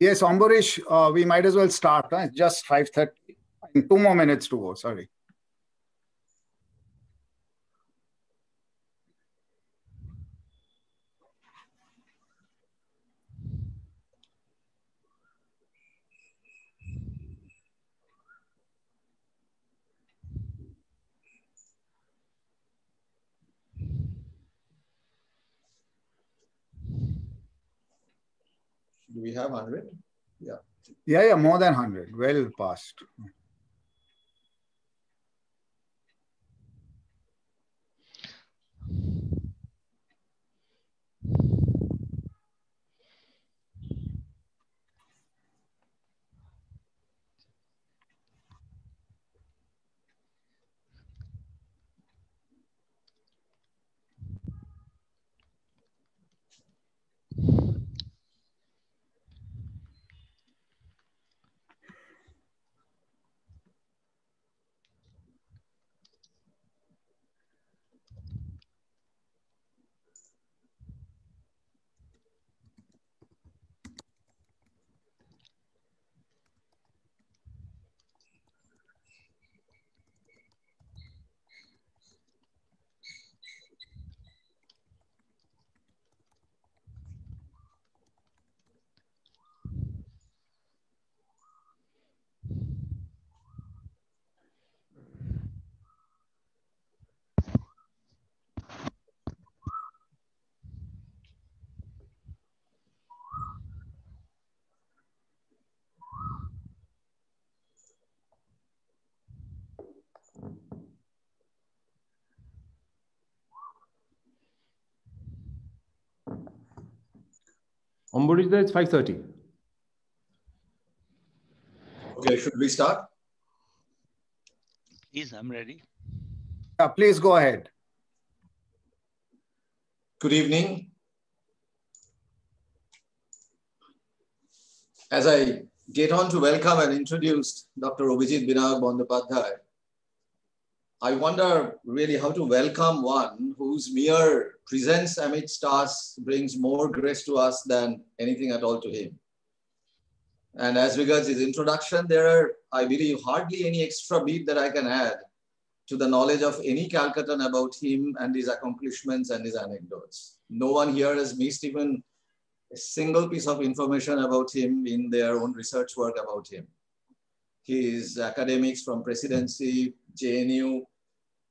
Yes, Ambarish, uh, we might as well start. Huh? It's just 5.30. Two more minutes to go, sorry. We have 100? Yeah. Yeah, yeah, more than 100. Well past. Ambarish, there it's 5.30. Okay, should we start? Please, I'm ready. Yeah, please go ahead. Good evening. As I get on to welcome and introduce Dr. Abhijit Binayak Bandopadhyay, I wonder really how to welcome one whose mere presence amidst us brings more grace to us than anything at all to him. And as regards his introduction, there are, I believe, hardly any extra beat that I can add to the knowledge of any Calcuttan about him and his accomplishments and his anecdotes. No one here has missed even a single piece of information about him in their own research work about him. His academics from presidency, JNU,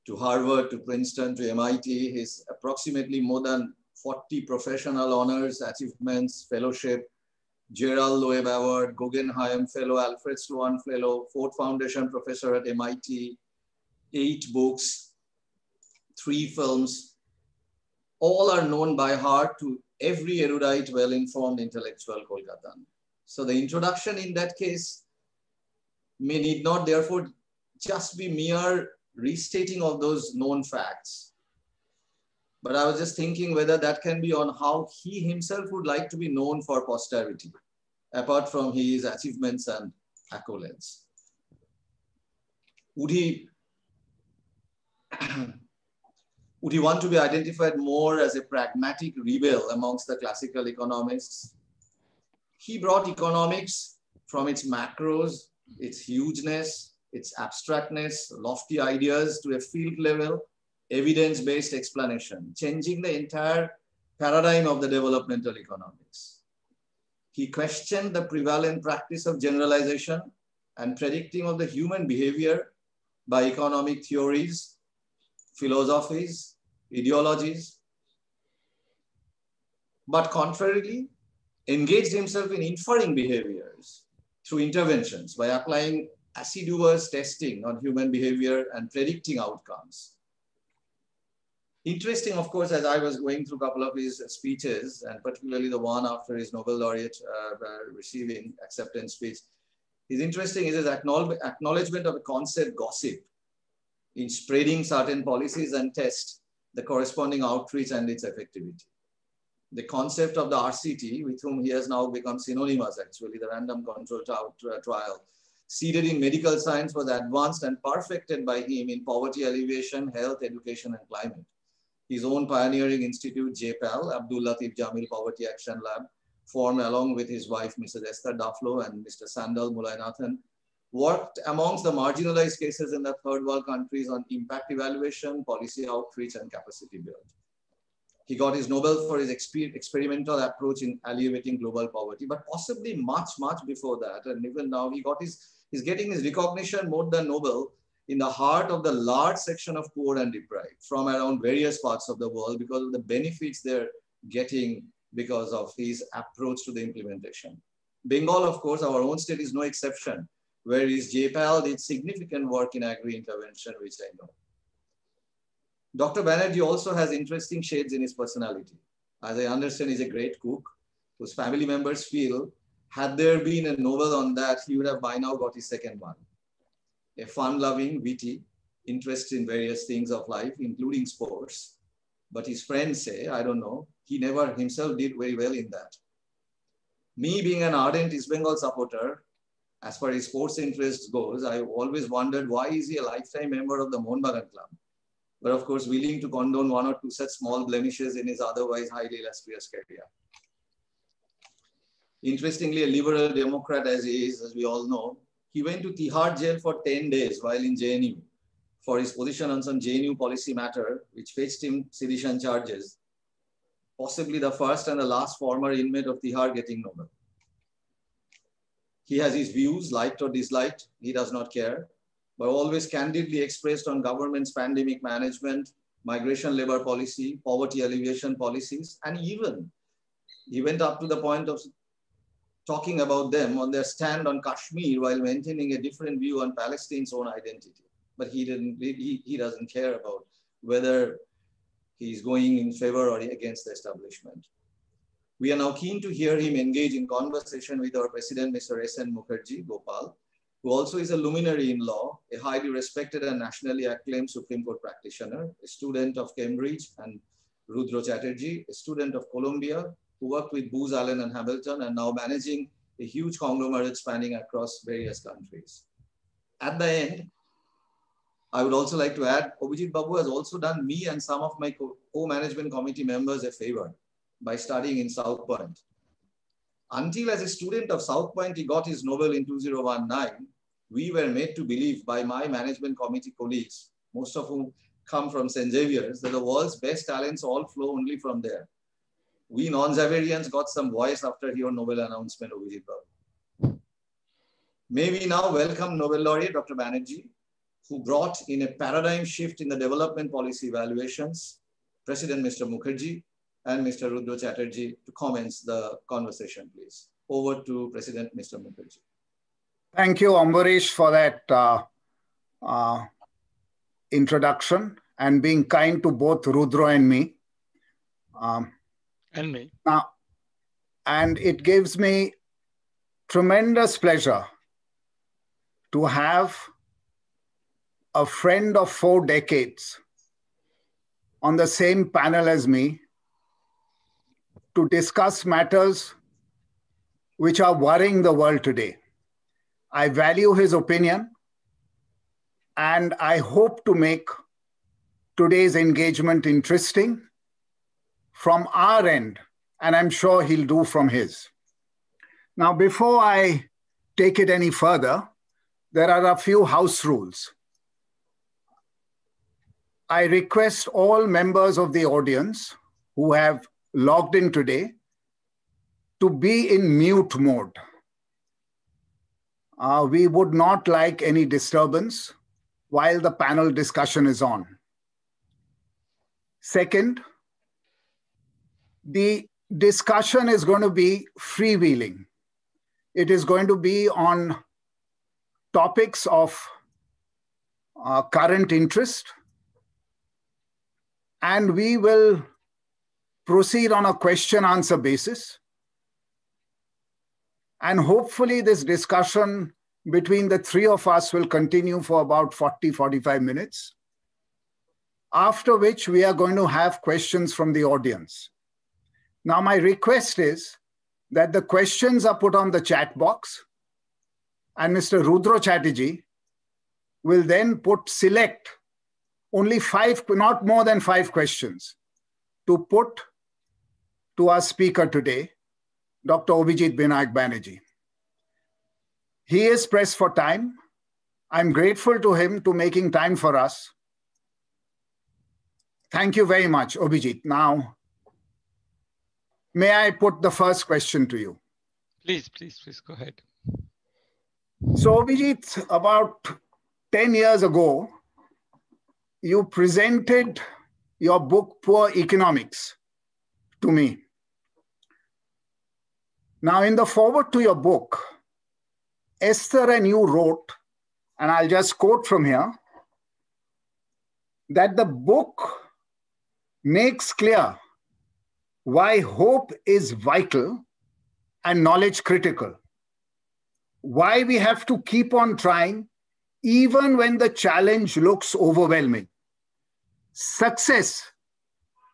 to Harvard, to Princeton, to MIT, his approximately more than 40 professional honors, achievements, fellowship, Gerald Loeb Award, Guggenheim Fellow, Alfred Sloan Fellow, Ford Foundation Professor at MIT, eight books, three films, all are known by heart to every erudite, well-informed intellectual Kolkatan. So the introduction in that case may need not therefore just be mere restating of those known facts. But I was just thinking whether that can be on how he himself would like to be known for posterity, apart from his achievements and accolades. Would he, would he want to be identified more as a pragmatic rebel amongst the classical economists? He brought economics from its macros, its hugeness, its abstractness, lofty ideas to a field level, evidence-based explanation, changing the entire paradigm of the developmental economics. He questioned the prevalent practice of generalization and predicting of the human behavior by economic theories, philosophies, ideologies, but contrarily, engaged himself in inferring behaviors through interventions by applying assiduous testing on human behavior and predicting outcomes. Interesting, of course, as I was going through a couple of his speeches, and particularly the one after his Nobel laureate uh, receiving acceptance speech, is interesting is his acknowledgement of a concept gossip in spreading certain policies and test the corresponding outreach and its effectivity. The concept of the RCT, with whom he has now become synonymous actually, the random control trial, seated in medical science was advanced and perfected by him in poverty alleviation, health, education, and climate. His own pioneering institute, JPAL, Abdul Latif Jameel Poverty Action Lab, formed along with his wife, Mrs. Esther Duflo and Mr. Sendhil Mullainathan, worked amongst the marginalized cases in the third world countries on impact evaluation, policy outreach, and capacity build. He got his Nobel for his exper experimental approach in alleviating global poverty, but possibly much, much before that. And even now, he got his, he's getting his recognition more than Nobel in the heart of the large section of poor and deprived from around various parts of the world because of the benefits they're getting because of his approach to the implementation. Bengal, of course, our own state is no exception whereas JPAL did significant work in agri-intervention, which I know. Dr. Banerjee also has interesting shades in his personality. As I understand, he's a great cook, whose family members feel had there been a novel on that, he would have by now got his second one. A fun-loving, witty, interest in various things of life, including sports. But his friends say, I don't know, he never himself did very well in that. Me being an ardent East Bengal supporter, as far as sports interest goes, I always wondered why is he a lifetime member of the Mohanbagan Club? But of course, willing to condone one or two such small blemishes in his otherwise highly illustrious career. Interestingly, a liberal Democrat as he is, as we all know, he went to Tihar jail for 10 days while in JNU for his position on some JNU policy matter, which fetched him sedition charges. Possibly the first and the last former inmate of Tihar getting Nobel. He has his views, liked or disliked, he does not care, but always candidly expressed on government's pandemic management, migration labor policy, poverty alleviation policies, and even he went up to the point of talking about them on their stand on Kashmir while maintaining a different view on Palestine's own identity. But he didn't, he, he doesn't care about whether he's going in favor or against the establishment. We are now keen to hear him engage in conversation with our president, Mr. S.N. Mookherjee Gopal, who also is a luminary in law, a highly respected and nationally acclaimed Supreme Court practitioner, a student of Cambridge, and Rudra Chatterjee, a student of Columbia, who worked with Booz Allen and Hamilton and now managing a huge conglomerate spanning across various countries. At the end, I would also like to add, Obhijit Babu has also done me and some of my co-management committee members a favor by studying in South Point. Until as a student of South Point, he got his Nobel in 2019, we were made to believe by my management committee colleagues, most of whom come from St. Xavier's, that the world's best talents all flow only from there. We non-Xaverians got some voice after your Nobel announcement, Obhijit Babu. May we now welcome Nobel laureate Dr. Banerjee, who brought in a paradigm shift in the development policy evaluations, President Mr. Mookherjee, and Mr. Rudra Chatterjee to commence the conversation, please. Over to President Mr. Mookherjee. Thank you, Ambarish, for that uh, uh, introduction and being kind to both Rudra and me. Um, and me. Now, and it gives me tremendous pleasure to have a friend of four decades on the same panel as me to discuss matters which are worrying the world today. I value his opinion and I hope to make today's engagement interesting from our end, and I'm sure he'll do from his. Now, before I take it any further, there are a few house rules. I request all members of the audience who have logged in today to be in mute mode. Uh, we would not like any disturbance while the panel discussion is on. Second, the discussion is going to be freewheeling. It is going to be on topics of uh, current interest, and we will proceed on a question answer basis. And hopefully, this discussion between the three of us will continue for about 40, 45 minutes. After which, we are going to have questions from the audience. Now, my request is that the questions are put on the chat box, and Mr. Rudra Chatterjee will then put select only five, not more than five questions to put to our speaker today. Dr. Abhijit Binayak Banerjee. He is pressed for time. I'm grateful to him to making time for us. Thank you very much, Abhijit. Now, may I put the first question to you? Please, please, please go ahead. So, Abhijit, about 10 years ago, you presented your book, Poor Economics, to me. Now, in the forward to your book, Esther and you wrote, and I'll just quote from here, that the book makes clear why hope is vital and knowledge critical. Why we have to keep on trying even when the challenge looks overwhelming. Success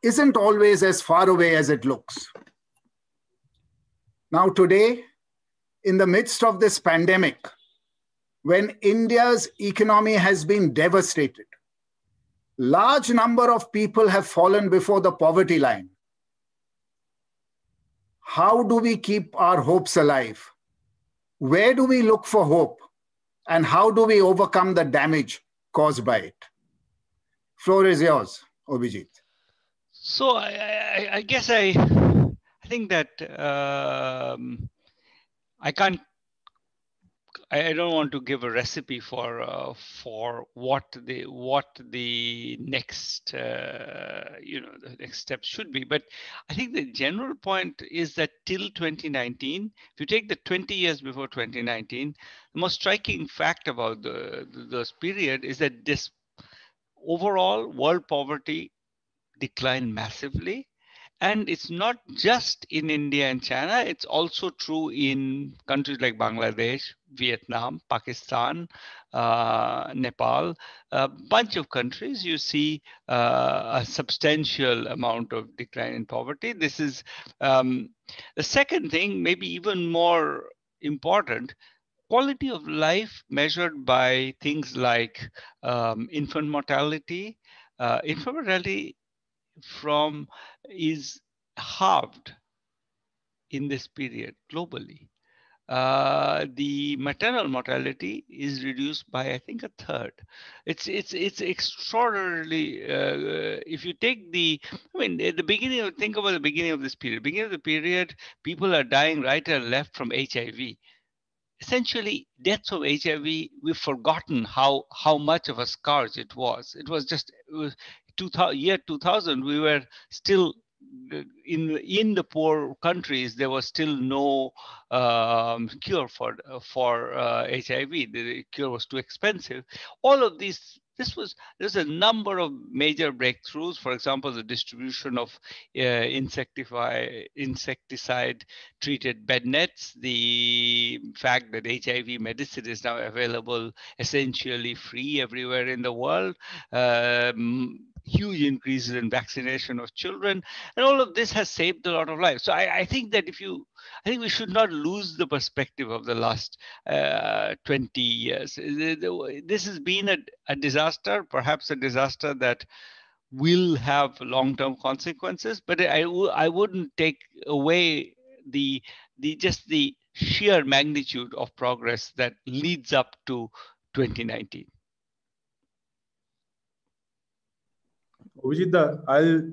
isn't always as far away as it looks. Now, today, in the midst of this pandemic, when India's economy has been devastated, large number of people have fallen before the poverty line. How do we keep our hopes alive? Where do we look for hope? And how do we overcome the damage caused by it? Floor is yours, Abhijit. So I, I, I guess I, I think that um, I can't I, don't want to give a recipe for uh, for what the what the next uh, you know the next step should be. But I think the general point is that till 2019, if you take the 20 years before 2019, the most striking fact about the, the this period is that this overall world poverty declined massively and it's not just in India and China, it's also true in countries like Bangladesh, Vietnam, Pakistan, uh, Nepal, a bunch of countries, you see uh, a substantial amount of decline in poverty. This is um, the second thing, maybe even more important, quality of life measured by things like um, infant mortality. Uh, infant mortality from is halved in this period globally. Uh, the maternal mortality is reduced by I think a third. It's it's it's extraordinarily. Uh, if you take the, I mean, at the beginning of think about the beginning of this period. Beginning of the period, people are dying right and left from HIV. Essentially, deaths of HIV, we've forgotten how how much of a scourge it was. It was just it was 2000, year 2000, we were still in in the poor countries there was still no um, cure for for uh, HIV. The cure was too expensive. All of these this was there's a number of major breakthroughs for example the distribution of uh, insecticide insecticide treated bed nets the fact that hiv medicine is now available essentially free everywhere in the world um, huge increases in vaccination of children and all of this has saved a lot of lives. So I, I think that if you i think we should not lose the perspective of the last uh, 20 years. This has been a, a disaster perhaps a disaster that will have long-term consequences but I w- I wouldn't take away the the just the sheer magnitude of progress that leads up to 2019 Vijit, I'll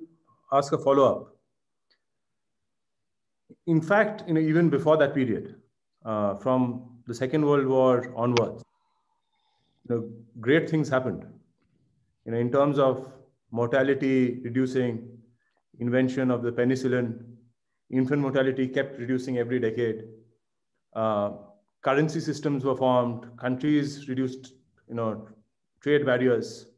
ask a follow-up. In fact, you know, even before that period, uh, from the Second World War onwards, you know, great things happened. You know, in terms of mortality reducing, invention of the penicillin, infant mortality kept reducing every decade. Uh, currency systems were formed, countries reduced, you know, trade barriers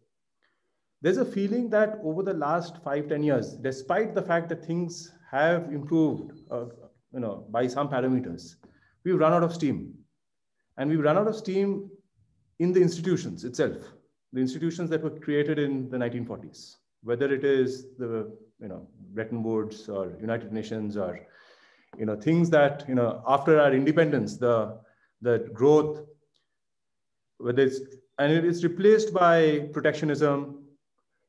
there's a feeling that over the last five, 10 years, despite the fact that things have improved, uh, you know, by some parameters, we've run out of steam. And we've run out of steam in the institutions itself, the institutions that were created in the 1940s, whether it is the, you know, Bretton Woods or United Nations or, you know, things that, you know, after our independence, the, the growth, whether it's, and it is replaced by protectionism,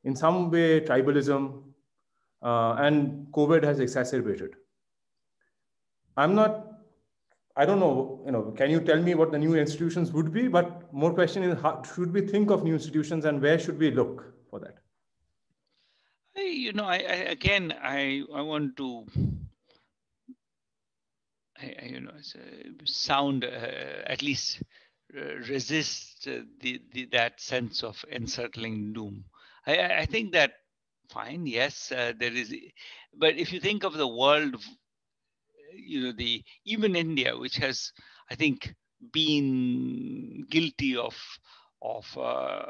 in some way tribalism, uh, and COVID has exacerbated. I'm not, I don't know, you know, can you tell me what the new institutions would be? But more question is, how should we think of new institutions and where should we look for that? You know, I, I again, I, I want to, I, you know, sound uh, at least uh, resist uh, the, the, that sense of encircling doom. I, I think that fine, yes, uh, there is, but if you think of the world you know the even India, which has I think been guilty of of uh,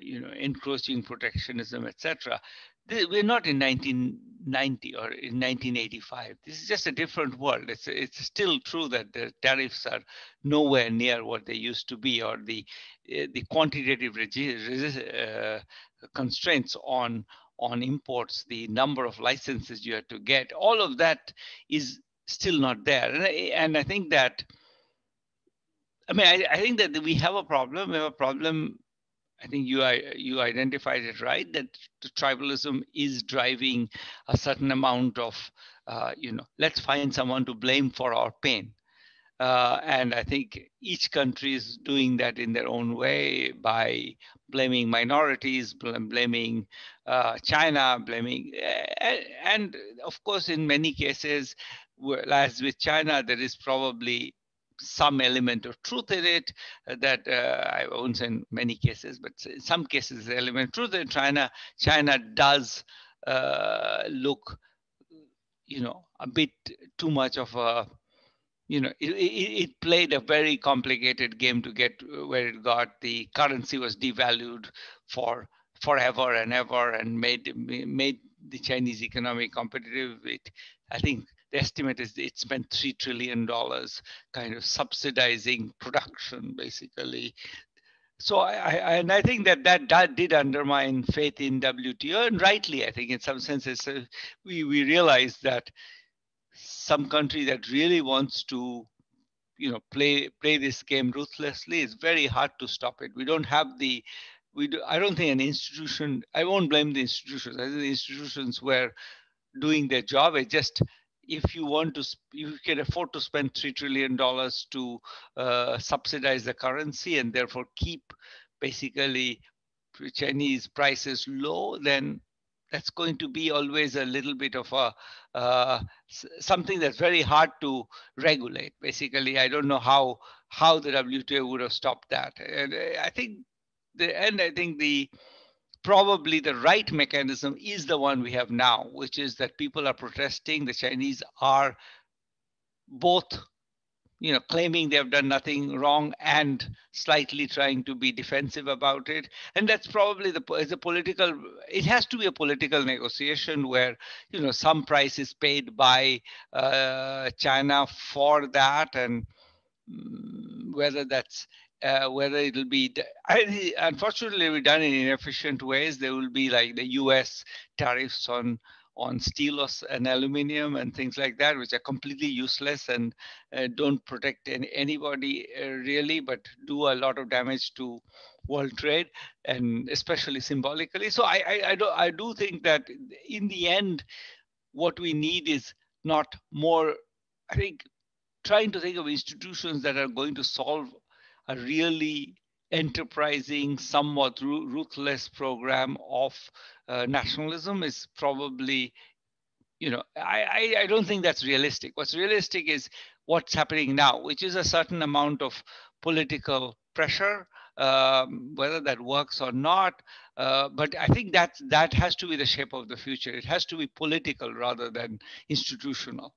you know encroaching protectionism, etc. We're not in 1990 or in 1985. This is just a different world. It's it's still true that the tariffs are nowhere near what they used to be, or the uh, the quantitative uh, constraints on on imports, the number of licenses you have to get, all of that is still not there. And I, and I think that, I mean, I, I think that we have a problem. We have a problem. I think you you identified it right that tribalism is driving a certain amount of, uh, you know, let's find someone to blame for our pain. Uh, and I think each country is doing that in their own way by blaming minorities, blaming uh, China, blaming, and of course, in many cases, as with China, there is probably some element of truth in it uh, that uh, I won't say in many cases, but in some cases, the element of truth in China. China does uh, look, you know, a bit too much of a you know, it, it, it, played a very complicated game to get where it got. The currency was devalued for forever and ever, and made made the Chinese economy competitive. It, I think estimate is it spent three trillion dollars, kind of subsidizing production, basically. So I, I, and I think that that, that did undermine faith in WTO, and rightly, I think in some senses, uh, we we realized that some country that really wants to you know play play this game ruthlessly it's very hard to stop it. We don't have the we do i don't think an institution i won't blame the institutions. I think the institutions were doing their job. It just if you want to you can afford to spend 3 trillion dollars to uh, subsidize the currency and therefore keep basically chinese prices low then that's going to be always a little bit of a uh, something that's very hard to regulate. Basically, I don't know how how the WTO would have stopped that. And uh, I think the and I think the probably the right mechanism is the one we have now, which is that people are protesting. The Chinese are both you know, claiming they have done nothing wrong and slightly trying to be defensive about it. And that's probably the is a political. It has to be a political negotiation where you know some price is paid by uh, China for that, and um, whether that's uh, whether it'll be I, unfortunately we done in inefficient ways. There will be like the U.S. tariffs on on steel and aluminum and things like that, which are completely useless and uh, don't protect any, anybody uh, really, but do a lot of damage to world trade and especially symbolically. So I, I, I, do, I do think that in the end, what we need is not more, I think, trying to think of institutions that are going to solve a really enterprising, somewhat ruthless program of uh, nationalism is probably, you know, I, I, I don't think that's realistic. What's realistic is what's happening now, which is a certain amount of political pressure, um, whether that works or not. Uh, but I think that that has to be the shape of the future. It has to be political rather than institutional.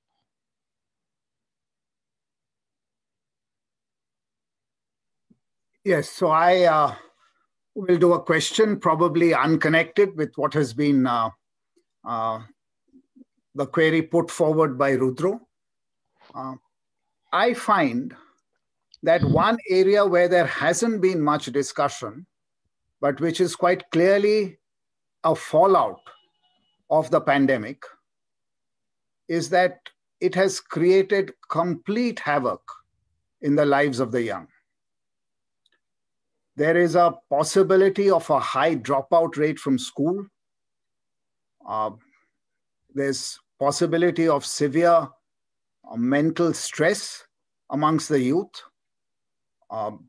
Yes, so I uh, will do a question, probably unconnected with what has been uh, uh, the query put forward by Rudro. Uh, I find that one area where there hasn't been much discussion, but which is quite clearly a fallout of the pandemic, is that it has created complete havoc in the lives of the young there is a possibility of a high dropout rate from school. Uh, there's possibility of severe uh, mental stress amongst the youth. Um,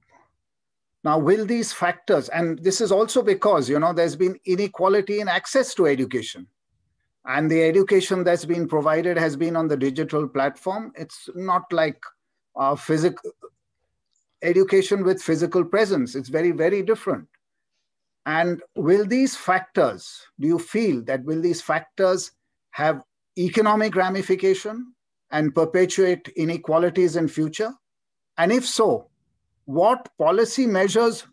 now, will these factors, and this is also because, you know, there's been inequality in access to education. And the education that's been provided has been on the digital platform. It's not like uh, physical education with physical presence. It's very, very different. And will these factors, do you feel that will these factors have economic ramification and perpetuate inequalities in future? And if so, what policy measures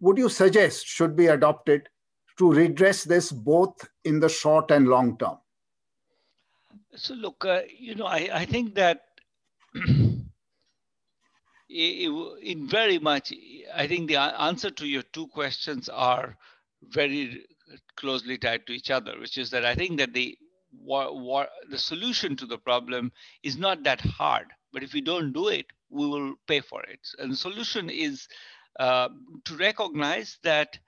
would you suggest should be adopted to redress this both in the short and long term? So, look, uh, you know, I, I think that in very much, I think the answer to your two questions are very closely tied to each other, which is that I think that the the solution to the problem is not that hard, but if we don't do it, we will pay for it. And the solution is uh, to recognize that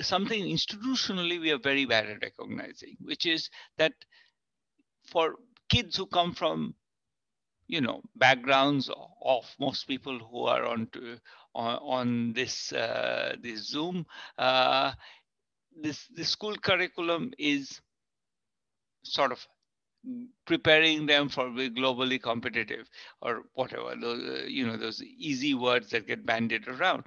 something institutionally we are very bad at recognizing, which is that for kids who come from you know backgrounds of most people who are on to, on, on this uh, this Zoom. Uh, this the school curriculum is sort of preparing them for the globally competitive or whatever those uh, you know those easy words that get bandied around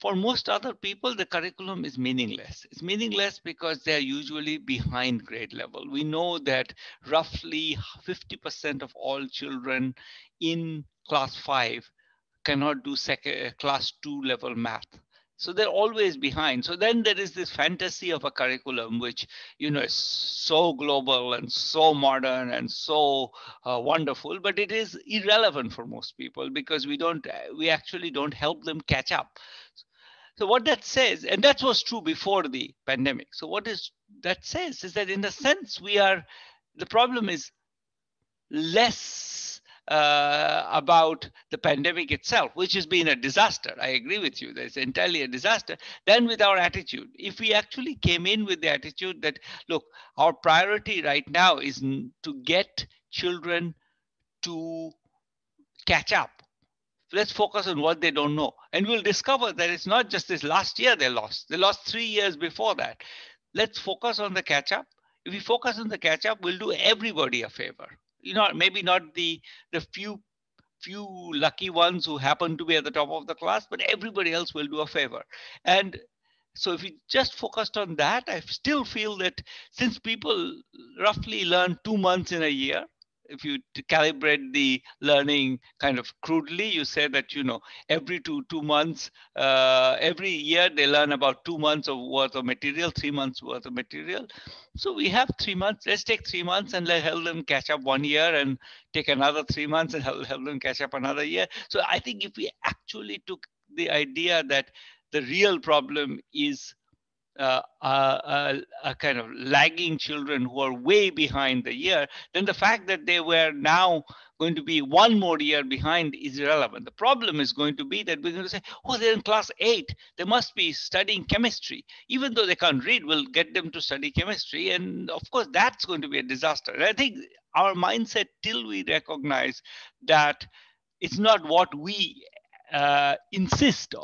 for most other people, the curriculum is meaningless. It's meaningless because they're usually behind grade level. We know that roughly 50% of all children in class five cannot do uh, class two level math. So they're always behind. So then there is this fantasy of a curriculum which, you know, is so global and so modern and so uh, wonderful, but it is irrelevant for most people because we don't, we actually don't help them catch up. So what that says, and that was true before the pandemic. So what is that says is that in a sense we are, the problem is less uh, about the pandemic itself, which has been a disaster. I agree with you. That's entirely a disaster. Then with our attitude, if we actually came in with the attitude that, look, our priority right now is to get children to catch up let's focus on what they don't know. And we'll discover that it's not just this last year they lost, they lost three years before that. Let's focus on the catch up. If we focus on the catch up, we'll do everybody a favor. You know, maybe not the the few few lucky ones who happen to be at the top of the class, but everybody else will do a favor. And so if we just focused on that, I still feel that since people roughly learn two months in a year, if you calibrate the learning kind of crudely, you say that you know every two two months, uh, every year they learn about two months of worth of material, three months worth of material. So we have three months. Let's take three months and let help them catch up one year, and take another three months and help, help them catch up another year. So I think if we actually took the idea that the real problem is uh, a, a, kind of lagging children who are way behind the year, then the fact that they were now going to be one more year behind is irrelevant. The problem is going to be that we're going to say, oh, they're in class eight. They must be studying chemistry. Even though they can't read, we'll get them to study chemistry. And of course, that's going to be a disaster. And I think our mindset, till we recognize that it's not what we uh, insist uh,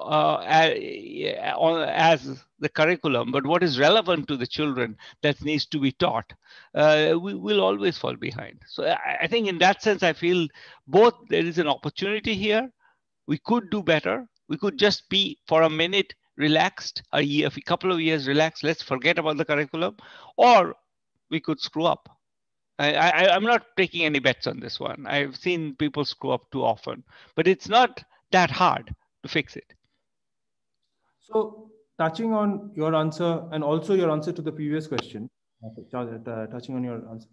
on, as the curriculum, but what is relevant to the children that needs to be taught, uh, we will always fall behind. So I, I, think in that sense, I feel both there is an opportunity here. We could do better. We could just be for a minute relaxed, a year, a couple of years relaxed. Let's forget about the curriculum, or we could screw up. I, I'm not taking any bets on this one. I've seen people screw up too often, but it's not that hard to fix it. So, touching on your answer and also your answer to the previous question, uh, touching on your answer,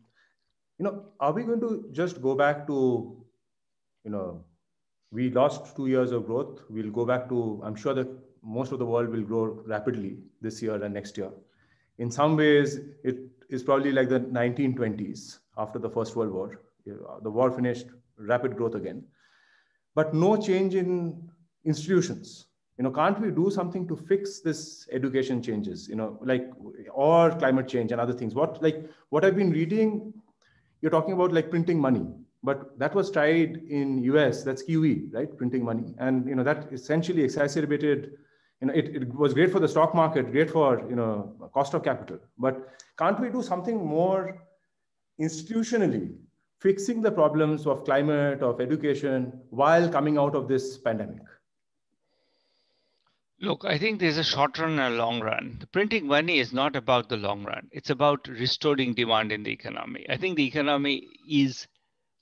you know, are we going to just go back to, you know, we lost two years of growth. We'll go back to, I'm sure that most of the world will grow rapidly this year and next year. In some ways, it is probably like the 1920s after the First World War. The war finished, rapid growth again but no change in institutions you know can't we do something to fix this education changes you know like or climate change and other things what like what i've been reading you're talking about like printing money but that was tried in US. That's QE, right? Printing money, and you know that essentially exacerbated. You know, it, it was great for the stock market, great for you know cost of capital. But can't we do something more institutionally, fixing the problems of climate, of education, while coming out of this pandemic? Look, I think there's a short run and a long run. The printing money is not about the long run. It's about restoring demand in the economy. I think the economy is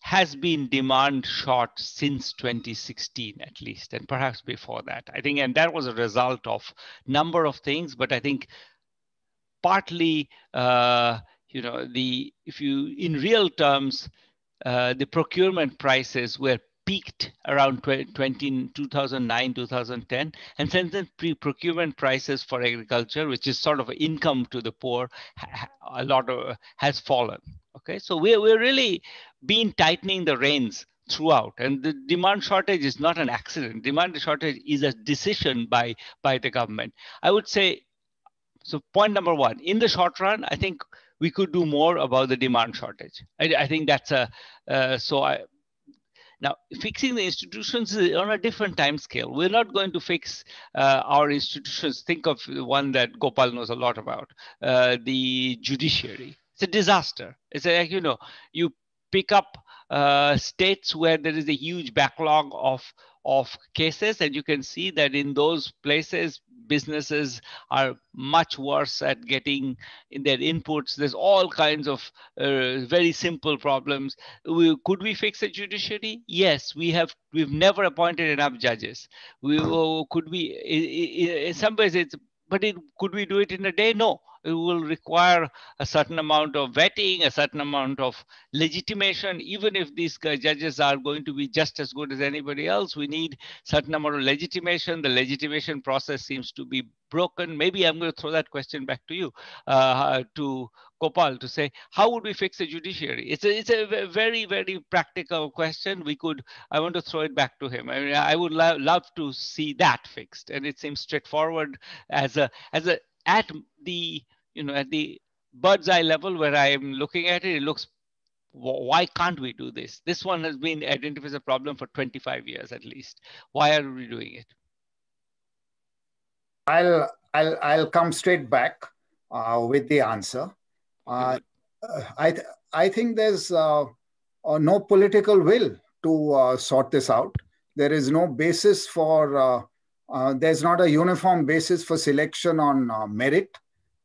has been demand short since 2016 at least and perhaps before that i think and that was a result of number of things but i think partly uh, you know the if you in real terms uh, the procurement prices were peaked around 20, 2009, 2010. And since then, procurement prices for agriculture, which is sort of income to the poor, a lot of has fallen. Okay, so we're, we're really been tightening the reins throughout and the demand shortage is not an accident demand shortage is a decision by by the government i would say so point number one in the short run i think we could do more about the demand shortage i, I think that's a uh, so i now, fixing the institutions is on a different time scale. We're not going to fix uh, our institutions. Think of one that Gopal knows a lot about, uh, the judiciary. It's a disaster. It's like, you know, you pick up uh, states where there is a huge backlog of of cases and you can see that in those places businesses are much worse at getting in their inputs. There's all kinds of uh, very simple problems. We, could we fix the judiciary yes we have we've never appointed enough judges. We uh, could we in, in some ways it's but it, could we do it in a day? No it will require a certain amount of vetting, a certain amount of legitimation. Even if these judges are going to be just as good as anybody else, we need certain amount of legitimation. The legitimation process seems to be broken. Maybe I'm going to throw that question back to you, uh, to Gopal, to say, how would we fix the judiciary? It's a, it's a very, very practical question. We could, I want to throw it back to him. I mean, I would lo love to see that fixed. And it seems straightforward as a, as a, at the you know at the bird's eye level where I am looking at it, it looks why can't we do this? This one has been identified as a problem for 25 years at least. Why are we doing it? I'll I'll I'll come straight back uh, with the answer. Uh, I th- I think there's uh, uh no political will to uh, sort this out. There is no basis for uh, there's not a uniform basis for selection on uh, merit.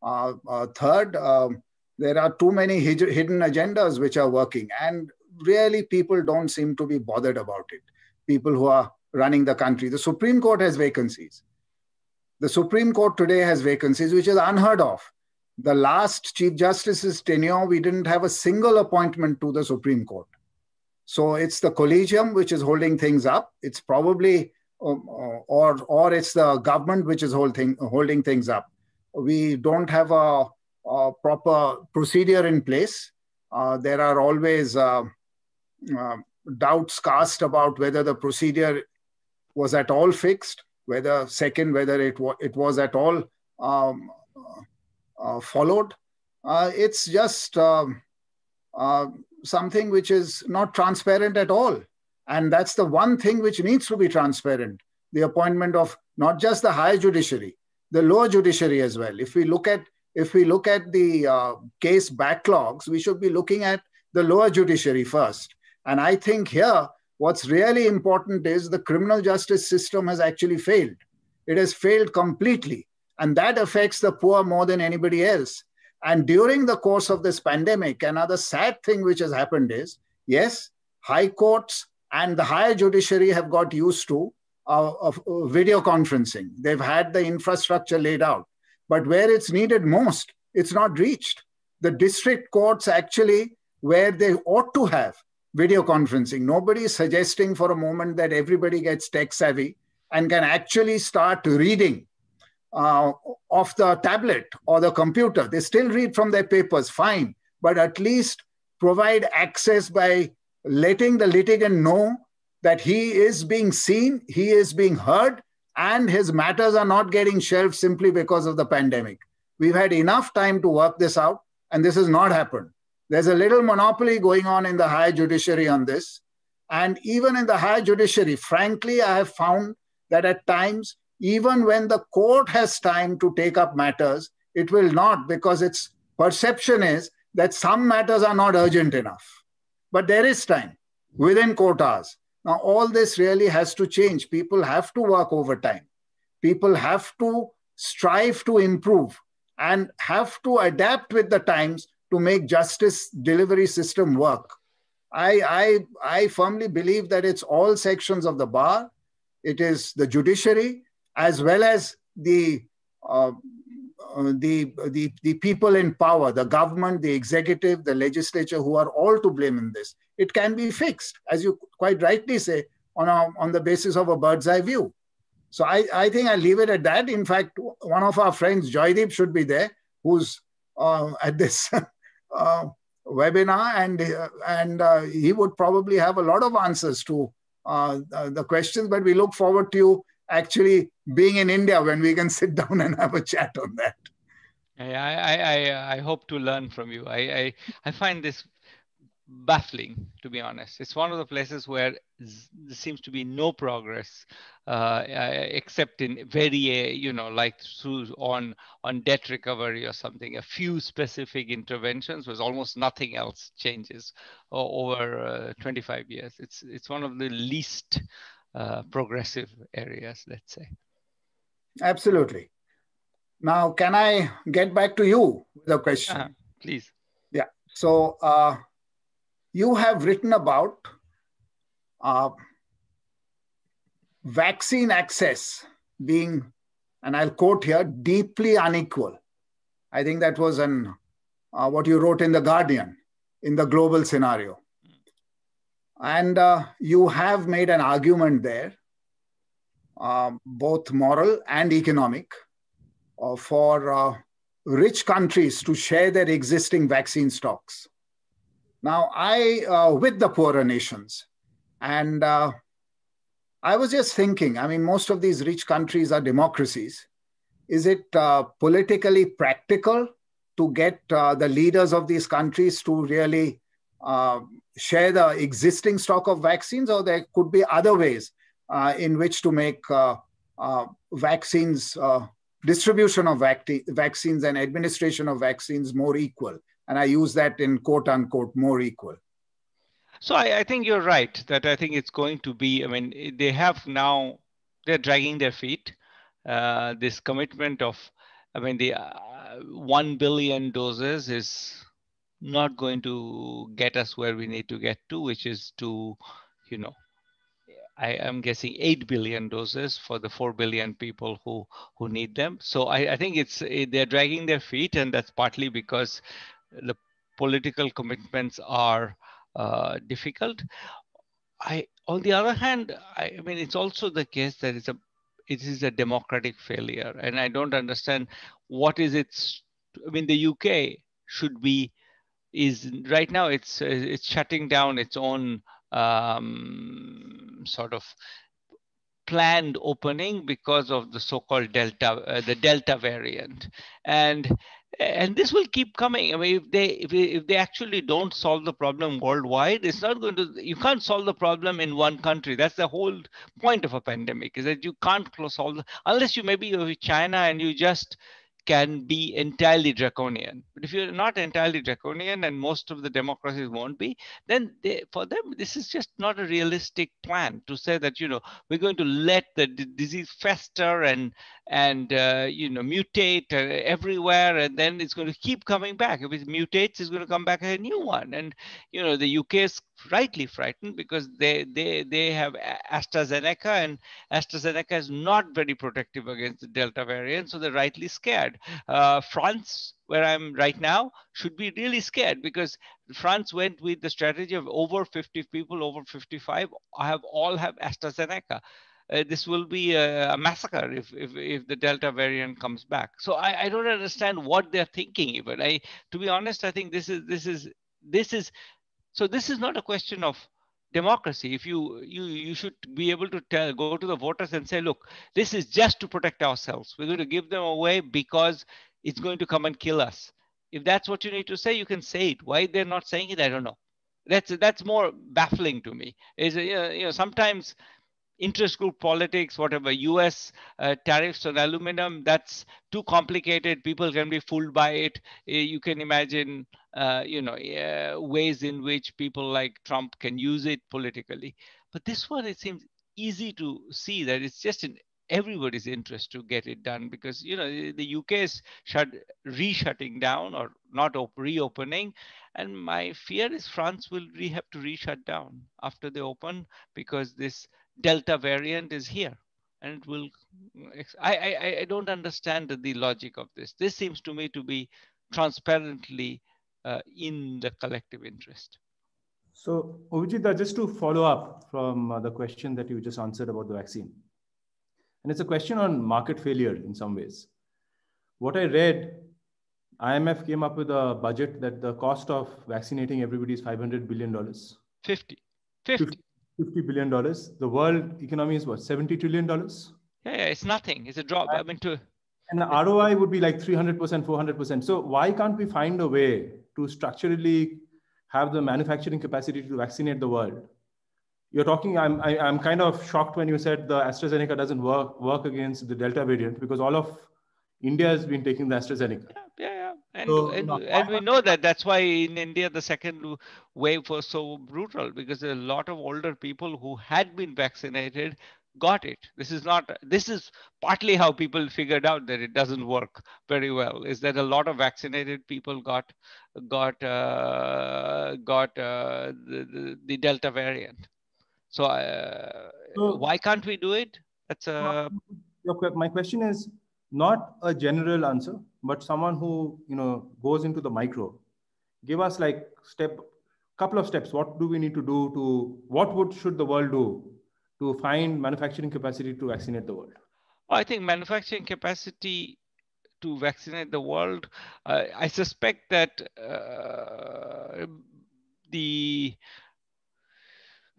Uh, uh third, um, there are too many hidden agendas which are working, and really people don't seem to be bothered about it. People who are running the country. The Supreme Court has vacancies. The Supreme Court today has vacancies, which is unheard of. The last Chief Justice's tenure, we didn't have a single appointment to the Supreme Court. So it's the collegium which is holding things up. It's probably or or it's the government which is holding holding things up. We don't have a, a proper procedure in place. Uh, there are always uh, uh, doubts cast about whether the procedure was at all fixed, whether second, whether it it was at all um, uh, followed. Uh, it's just um, something which is not transparent at all. And that's the one thing which needs to be transparent the appointment of not just the higher judiciary, the lower judiciary as well. If we look at if we look at the uh, case backlogs, we should be looking at the lower judiciary first. And I think here, what's really important is the criminal justice system has actually failed. It has failed completely. And that affects the poor more than anybody else. And during the course of this pandemic, another sad thing which has happened is yes, high courts and the higher judiciary have got used to uh, of uh, video conferencing. They've had the infrastructure laid out. But where it's needed most, it's not reached. The district courts actually, where they ought to have video conferencing, nobody is suggesting for a moment that everybody gets tech savvy and can actually start reading uh, off the tablet or the computer. They still read from their papers, fine, but at least provide access by letting the litigant know that he is being seen, he is being heard, and his matters are not getting shelved simply because of the pandemic. We've had enough time to work this out, and this has not happened. There's a little monopoly going on in the higher judiciary on this. And even in the higher judiciary, frankly, I have found that at times, even when the court has time to take up matters, it will not because its perception is that some matters are not urgent enough. But there is time within quotas. Now, all this really has to change. People have to work overtime. People have to strive to improve and have to adapt with the times to make justice delivery system work. I, I, I firmly believe that it's all sections of the bar, it is the judiciary, as well as the, uh, the, the, the people in power, the government, the executive, the legislature, who are all to blame in this. It can be fixed, as you quite rightly say, on, a, on the basis of a bird's eye view. So I, I think I'll leave it at that. In fact, one of our friends, Joydeep, should be there, who's uh, at this uh, webinar, and uh, and uh, he would probably have a lot of answers to uh, the questions. But we look forward to you actually being in India when we can sit down and have a chat on that. I, I, I, hope to learn from you. I, I, I find this baffling, to be honest. It's one of the places where there seems to be no progress, uh, except in very, uh, you know, like through on on debt recovery or something. A few specific interventions, was almost nothing else changes over uh, 25 years. It's it's one of the least uh, progressive areas, let's say. Absolutely. Now, can I get back to you with a question? Uh, please. Yeah. So uh, you have written about uh, vaccine access being, and I'll quote here, deeply unequal. I think that was an, uh, what you wrote in The Guardian in the global scenario. And uh, you have made an argument there, uh, both moral and economic, uh, for uh, rich countries to share their existing vaccine stocks now, I, uh, with the poorer nations, and uh, I was just thinking, I mean, most of these rich countries are democracies. Is it politically practical to get the leaders of these countries to really uh, share the existing stock of vaccines, or there could be other ways uh, in which to make vaccines, distribution of vac- vaccines and administration of vaccines more equal? And I use that in quote unquote more equal. So I, I, think you're right that I think it's going to be, I mean, they have now, they're dragging their feet. Uh, this commitment of, I mean, the uh, 1 billion doses is not going to get us where we need to get to, which is to, you know, I am guessing 8 billion doses for the 4 billion people who, who need them. So I, I think it's, they're dragging their feet and that's partly because the political commitments are uh, difficult. I, on the other hand, I, I mean, it's also the case that it's a it is a democratic failure, and I don't understand what is its. I mean, the UK should be is right now it's it's shutting down its own um, sort of planned opening because of the so-called delta uh, the delta variant and and this will keep coming. I mean, if they if, if they actually don't solve the problem worldwide, it's not going to. You can't solve the problem in one country. That's the whole point of a pandemic. Is that you can't solve the, unless you maybe you're China and you just can be entirely draconian. But if you're not entirely draconian, and most of the democracies won't be, then they, for them, this is just not a realistic plan to say that, you know, we're going to let the disease fester and, and uh, you know, mutate uh, everywhere, and then it's going to keep coming back. If it mutates, it's going to come back a new one. And, you know, the UK is rightly frightened because they they they have AstraZeneca and AstraZeneca is not very protective against the Delta variant, so they're rightly scared. Uh, France, where I'm right now, should be really scared because France went with the strategy of over 50 people over 55 have all have AstraZeneca. Uh, this will be a, a, massacre if, if, if the Delta variant comes back. So I, I don't understand what they're thinking even. I, to be honest, I think this is this is this is so this is not a question of democracy. If you you you should be able to tell, go to the voters and say, look, this is just to protect ourselves. We're going to give them away because it's going to come and kill us. If that's what you need to say, you can say it. Why they're not saying it, I don't know. That's that's more baffling to me. Is you know, sometimes interest group politics, whatever, US uh, tariffs on aluminum, that's too complicated. People can be fooled by it. Eh, you can imagine, uh, you know, uh, ways in which people like Trump can use it politically. But this one, it seems easy to see that it's just in everybody's interest to get it done because you know the UK is shut re-shutting down or not reopening, and my fear is France will re have to re-shut down after they open because this Delta variant is here and it will, I, I, I don't understand the logic of this. This seems to me to be transparently uh, in the collective interest. So, Ovijit, just to follow up from uh, the question that you just answered about the vaccine. And it's a question on market failure in some ways. What I read, IMF came up with a budget that the cost of vaccinating everybody is $500 billion. 50. 50. 50. 50 billion dollars. The world economy is what 70 trillion dollars? Yeah, yeah, it's nothing. It's a drop. I mean to and the roi would be like 300% 400% so why can't we find a way to structurally have the manufacturing capacity to vaccinate the world? You're talking i'm I, am i am kind of shocked when you said the astrazeneca doesn't work work against the delta variant because all of india has been taking the astrazeneca. Yeah, yeah, yeah. And, so, and, and, we know that that's why in India the second wave was so brutal because a lot of older people who had been vaccinated got it. This is not. This is partly how people figured out that it doesn't work very well. Is that a lot of vaccinated people got got uh, got uh, the, the, the Delta variant. So, uh, so why can't we do it? That's a. My question is not a general answer but someone who you know goes into the micro give us like step couple of steps. What do we need to do to what would should the world do to find manufacturing capacity to vaccinate the world? I think manufacturing capacity to vaccinate the world uh, i suspect that uh, the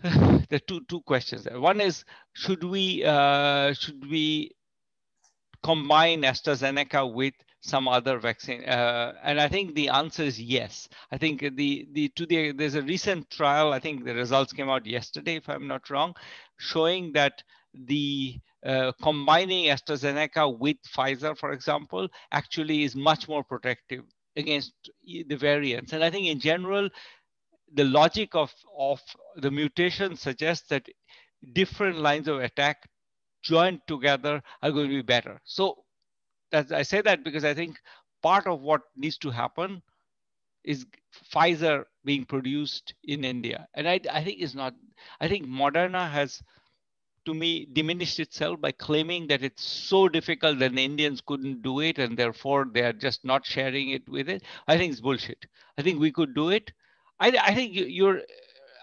the two two questions one is should we uh, should we combine AstraZeneca with some other vaccine? Uh, and I think the answer is yes. I think the the to the there's a recent trial. I think the results came out yesterday, if I'm not wrong, showing that the uh, combining AstraZeneca with Pfizer, for example, actually is much more protective against the variants. And I think in general, the logic of, of the mutation suggests that different lines of attack joined together are going to be better. So I say that because I think part of what needs to happen is Pfizer being produced in India. And I, I think it's not, I think Moderna has, to me, diminished itself by claiming that it's so difficult that the Indians couldn't do it and therefore they are just not sharing it with it. I think it's bullshit. I think we could do it. I, I think you're,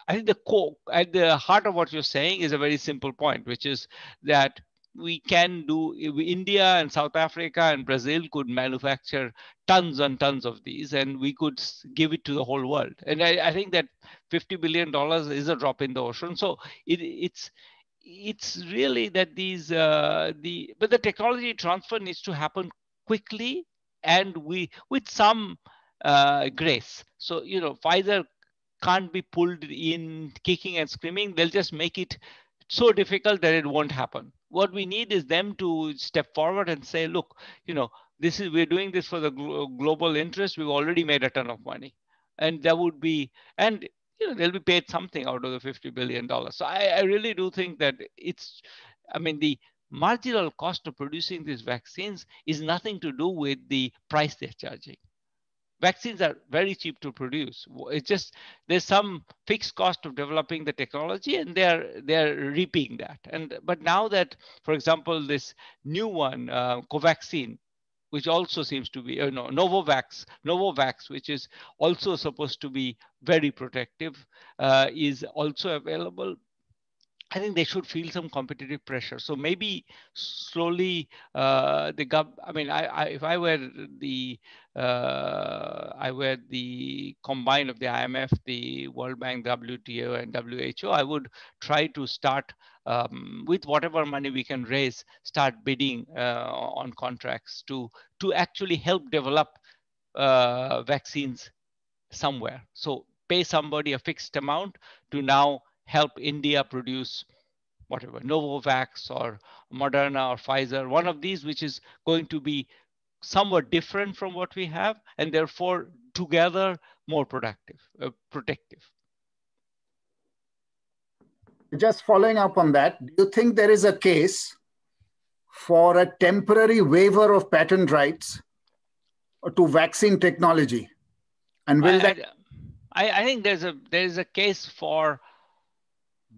I think the core, at the heart of what you're saying is a very simple point, which is that we can do india and south africa and brazil could manufacture tons and tons of these and we could give it to the whole world. And i, I think that 50 billion dollars is a drop in the ocean. So it, it's it's really that these uh, the but the technology transfer needs to happen quickly and we with some uh, grace. So you know pfizer can't be pulled in kicking and screaming. They'll just make it so difficult that it won't happen what we need is them to step forward and say, look, you know, this is we're doing this for the glo global interest. We've already made a ton of money, and that would be and you know they'll be paid something out of the 50 billion dollars. So I, I really do think that it's, I mean, the marginal cost of producing these vaccines is nothing to do with the price they're charging vaccines are very cheap to produce. It's just there's some fixed cost of developing the technology, and they're they're reaping that. And but now that, for example, this new one, uh, Covaxin, which also seems to be, uh, no, Novavax, Novavax, which is also supposed to be very protective, uh, is also available. I think they should feel some competitive pressure. So maybe slowly uh, the gov. I mean, I, I, if I were the uh, I were the combine of the IMF, the World Bank, WTO, and WHO, I would try to start um, with whatever money we can raise, start bidding uh, on contracts to to actually help develop uh, vaccines somewhere. So pay somebody a fixed amount to now help India produce whatever, Novavax or Moderna or Pfizer, one of these which is going to be somewhat different from what we have and therefore together more productive, uh, protective. Just following up on that, do you think there is a case for a temporary waiver of patent rights to vaccine technology? And will I, that? I, I think there's a there's a case for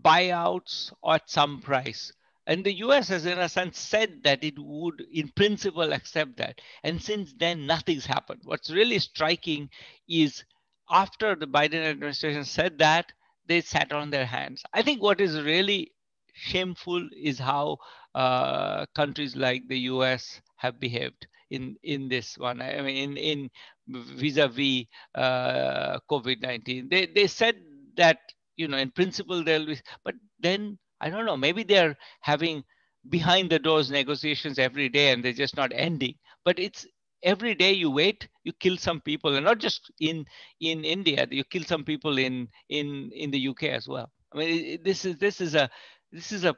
buyouts at some price. And the US has, in a sense, said that it would, in principle, accept that. And since then, nothing's happened. What's really striking is after the Biden administration said that, they sat on their hands. I think what is really shameful is how uh, countries like the US have behaved in in this one. I mean, in in vis-a-vis uh, COVID-19, they they said that you know in principle they'll be, but then I don't know, maybe they're having behind the doors negotiations every day and they're just not ending. But it's every day you wait, you kill some people, and not just in in India, you kill some people in in in the UK as well. I mean, this is this is a this is a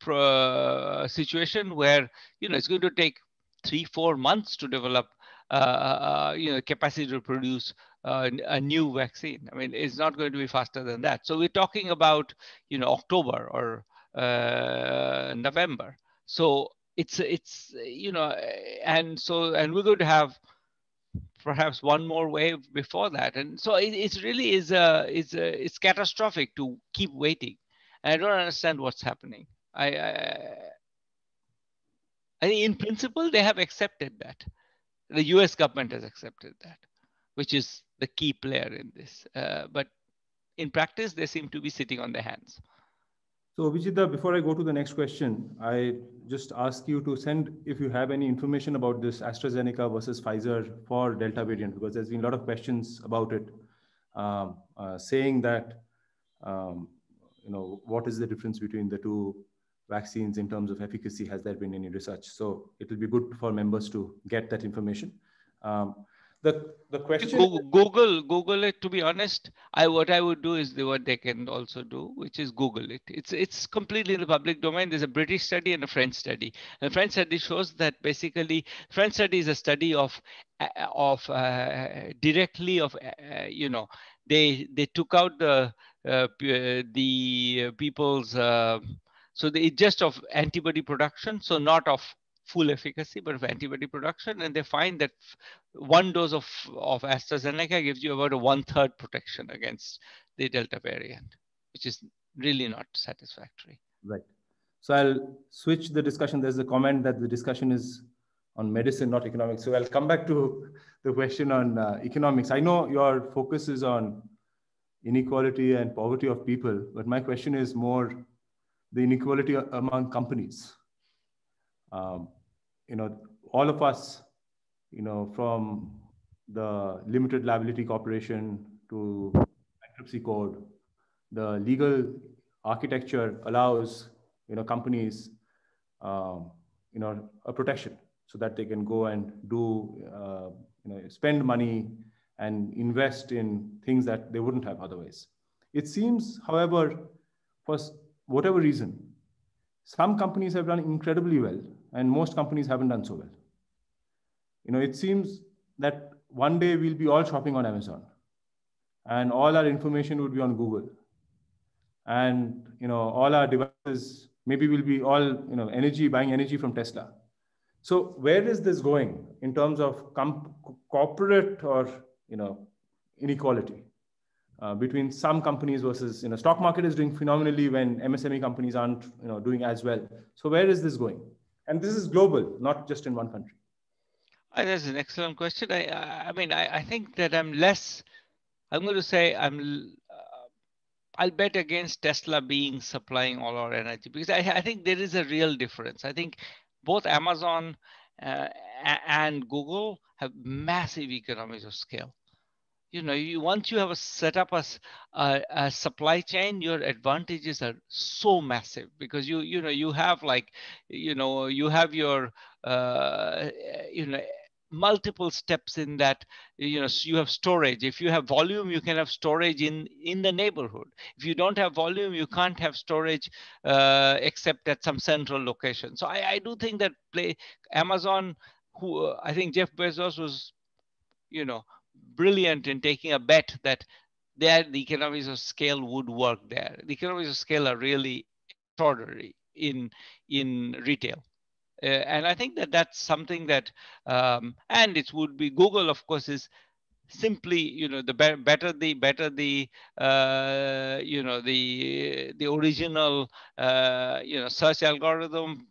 pro, situation where you know it's going to take three four months to develop uh, uh, you know capacity to produce uh, a new vaccine. I mean, it's not going to be faster than that. So we're talking about, you know, October or uh, November. So it's it's you know, and so and we're going to have perhaps one more wave before that, and so it, it really is a it's a, it's catastrophic to keep waiting. And I don't understand what's happening. I, I I think in principle they have accepted that. The U.S. government has accepted that, which is the key player in this. Uh, but in practice, they seem to be sitting on their hands. So Vijita, before I go to the next question, I just ask you to send if you have any information about this AstraZeneca versus Pfizer for Delta variant, because there's been a lot of questions about it, um, uh, saying that, um, you know, what is the difference between the two vaccines in terms of efficacy? Has there been any research? So it will be good for members to get that information. Um, the the question google, google it to be honest. I what i would do is the, what they can also do which is google it. It's it's completely in the public domain. There's a british study and a french study. And the french study shows that basically french study is a study of uh, of uh, directly of uh, you know they they took out the uh, the people's uh, so they just of antibody production so not of full efficacy, but of antibody production. And they find that one dose of, of AstraZeneca gives you about a one third protection against the Delta variant, which is really not satisfactory. Right. So I'll switch the discussion. There's a comment that the discussion is on medicine, not economics. So I'll come back to the question on uh, economics. I know your focus is on inequality and poverty of people, but my question is more the inequality among companies. Um, you know, all of us, you know, from the limited liability corporation to bankruptcy code, the legal architecture allows, you know, companies, um, you know, a protection so that they can go and do, uh, you know, spend money and invest in things that they wouldn't have otherwise. It seems, however, for whatever reason, some companies have done incredibly well and most companies haven't done so well. You know, it seems that one day we'll be all shopping on Amazon and all our information would be on Google. And, you know, all our devices, maybe we'll be all, you know, energy, buying energy from Tesla. So where is this going in terms of corporate or, you know, inequality? Uh, between some companies versus you know stock market is doing phenomenally when MSME companies aren't you know doing as well. So where is this going? And this is global, not just in one country. Uh, that's an excellent question. I, I mean, I, I think that I'm less, I'm going to say I'm, uh, I'll bet against Tesla being supplying all our energy because I, I think there is a real difference. I think both Amazon uh, and Google have massive economies of scale you know you once you have a set up a, a, a, supply chain your advantages are so massive because you you know you have like you know you have your uh, you know multiple steps in that you know you have storage. If you have volume you can have storage in in the neighborhood. If you don't have volume you can't have storage uh, except at some central location. So i, I do think that play amazon who uh, i think jeff bezos was you know brilliant in taking a bet that there the economies of scale would work there. The economies of scale are really extraordinary in in retail. Uh, and I think that that's something that, um, and it would be Google, of course, is simply you know the be better the better the uh, you know the the original uh, you know search algorithm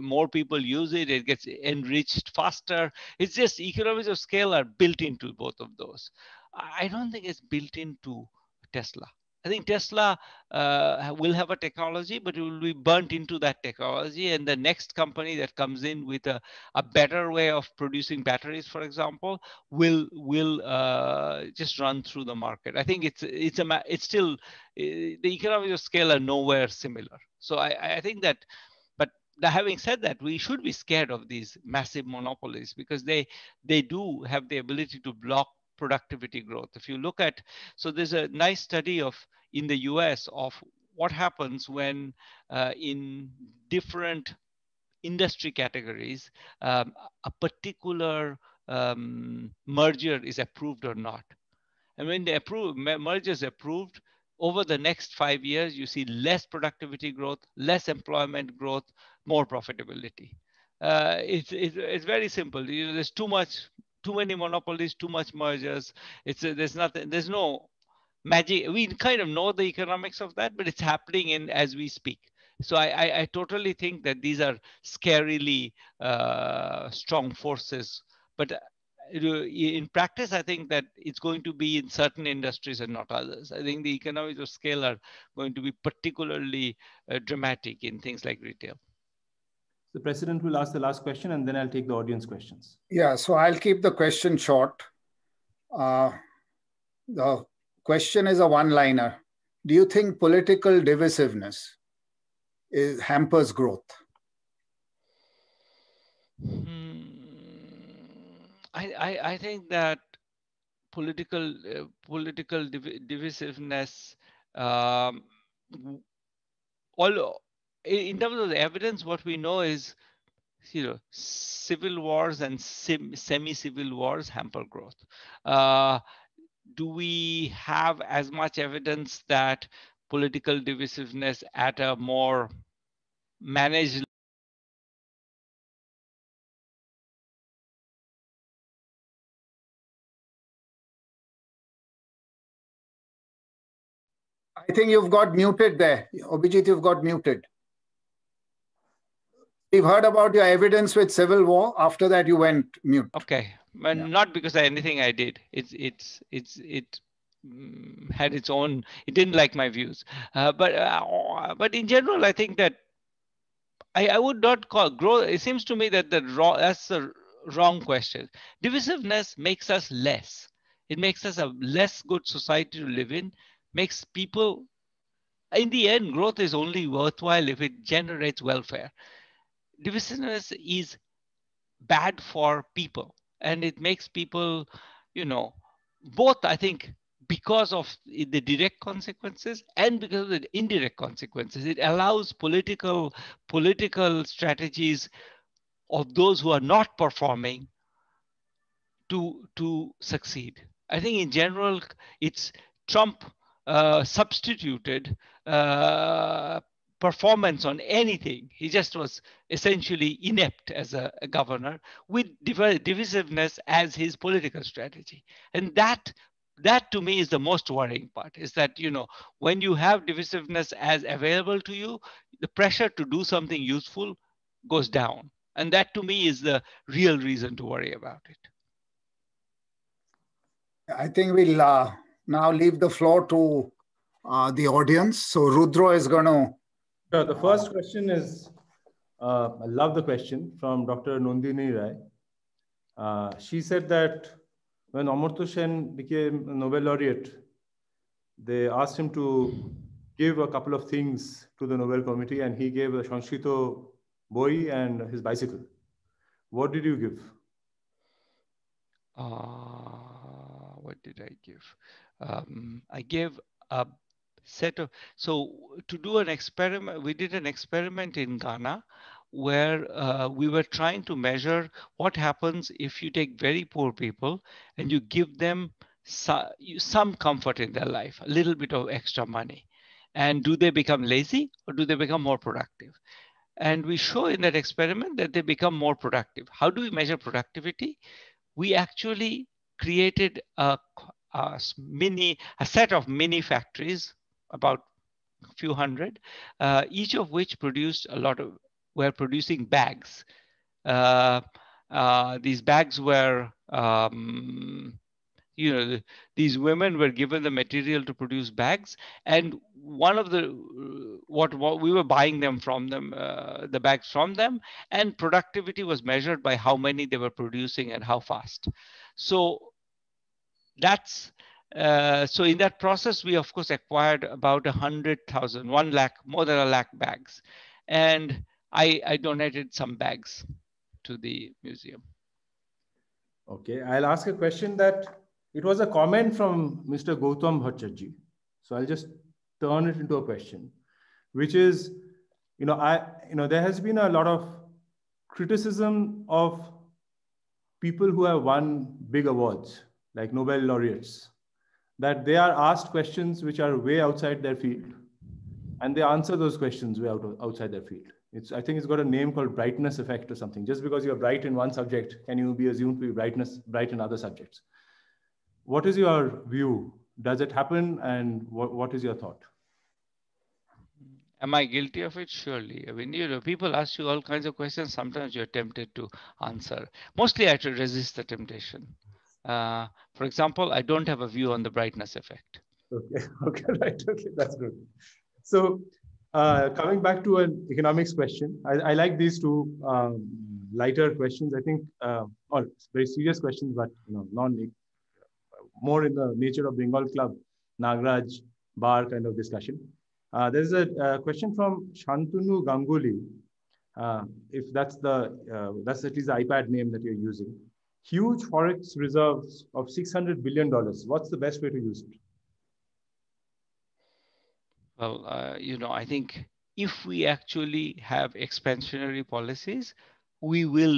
more people use it it gets enriched faster. It's just economies of scale are built into both of those. I don't think it's built into tesla I think Tesla uh, will have a technology, but it will be burnt into that technology. And the next company that comes in with a, a better way of producing batteries, for example, will will uh, just run through the market. I think it's it's a it's still the economies of scale are nowhere similar. So I, I think that but having said that, we should be scared of these massive monopolies because they they do have the ability to block productivity growth. If you look at, so there's a nice study of in the US of what happens when uh, in different industry categories, um, a particular um, merger is approved or not. And when the approve, merger is approved, over the next five years, you see less productivity growth, less employment growth, more profitability. Uh, it's, it's, it's, very simple. You know, there's too much too many monopolies, too much mergers. It's a, there's nothing. There's no magic. We kind of know the economics of that, but it's happening in as we speak. So I, I, I totally think that these are scarily uh, strong forces. But uh, in practice, I think that it's going to be in certain industries and not others. I think the economies of scale are going to be particularly uh, dramatic in things like retail. The president will ask the last question and then I'll take the audience questions. Yeah, so I'll keep the question short. Uh, the question is a one liner. Do you think political divisiveness is, hampers growth? Hmm. I, I, I, think that political uh, political div divisiveness um, all in terms of the evidence, what we know is, you know, civil wars and semi-civil wars hamper growth. Uh, do we have as much evidence that political divisiveness at a more managed I think you've got muted there. Abhijit, you've got muted. We've heard about your evidence with civil war. After that, you went mute. Okay, but yeah. not because of anything I did. It's it's it's it mm, had its own. It didn't like my views. Uh, but uh, but in general, I think that I, I would not call growth. It seems to me that the wrong that's the wrong question. Divisiveness makes us less. It makes us a less good society to live in. Makes people. In the end, growth is only worthwhile if it generates welfare divisiveness is bad for people and it makes people, you know, both, I think, because of the direct consequences and because of the indirect consequences. It allows political political strategies of those who are not performing to to succeed. I think in general, it's Trump uh, substituted uh, performance on anything. He just was essentially inept as a, a governor with div- divisiveness as his political strategy. And that that to me is the most worrying part is that you know when you have divisiveness as available to you the pressure to do something useful goes down and that to me is the real reason to worry about it i think we'll uh, now leave the floor to uh, the audience so rudra is going to Sure. The first question is, uh, I love the question from Dr. Nandini Rai. Uh, she said that when Amartya Sen became a Nobel laureate, they asked him to give a couple of things to the Nobel Committee, and he gave a Sanskrito boy and his bicycle. What did you give? uh, what did I give? Um, I gave a set of, so to do an experiment, we did an experiment in Ghana where uh, we were trying to measure what happens if you take very poor people and you give them so, some comfort in their life, a little bit of extra money. And do they become lazy or do they become more productive? And we show in that experiment that they become more productive. How do we measure productivity? We actually created a, a mini, a set of mini factories, about a few hundred, uh, each of which produced a lot of, were producing bags. Uh, uh, these bags were um, you know these women were given the material to produce bags and one of the what, what we were buying them from them uh, the bags from them and productivity was measured by how many they were producing and how fast so that's uh, so in that process we of course acquired about a hundred thousand one lakh more than a lakh bags and i i donated some bags to the museum okay i'll ask a question that it was a comment from Mr. Gautam Bhattacharjee. So I'll just turn it into a question, which is, you know, I, you know, there has been a lot of criticism of people who have won big awards, like Nobel laureates, that they are asked questions which are way outside their field, and they answer those questions way out, outside their field. It's, I think it's got a name called brightness effect or something. Just because you're bright in one subject, can you be assumed to be brightness, bright in other subjects? What is your view? Does it happen? And what, is your thought? Am I guilty of it? Surely. I mean, you know, people ask you all kinds of questions. Sometimes you're tempted to answer. Mostly, I try to resist the temptation. Uh, for example, I don't have a view on the brightness effect. Okay. Okay. Right. Okay. That's good. So, uh, coming back to an economics question, I, I like these two um, lighter questions. I think, uh, or very serious questions, but you know, non more in the nature of Bengal Club, Nagraj bar kind of discussion. Uh, there's a, a, question from Shantanu Ganguly. Uh, if that's the uh, that's at least the iPad name that you're using. Huge forex reserves of 600 billion dollars. What's the best way to use it? Well, uh, you know, I think if we actually have expansionary policies, we will,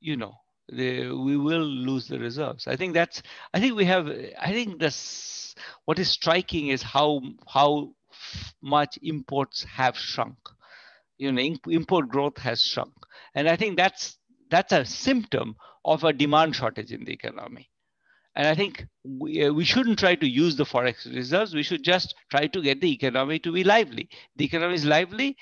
you know, the, we will lose the reserves. I think that's. I think we have. I think this. What is striking is how how much imports have shrunk. You know, import growth has shrunk, and I think that's that's a symptom of a demand shortage in the economy. And I think we, uh, we shouldn't try to use the forex reserves. We should just try to get the economy to be lively. The economy is lively,